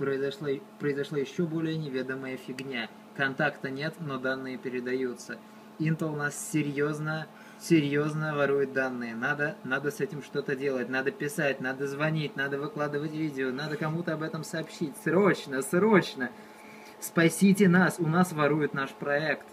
произошла, произошла еще более неведомая фигня. Контакта нет, но данные передаются. Intel нас серьезно, серьезно ворует данные. Надо, надо с этим что-то делать, надо писать, надо звонить, надо выкладывать видео, надо кому-то об этом сообщить. Срочно, срочно! Спасите нас, у нас воруют наш проект.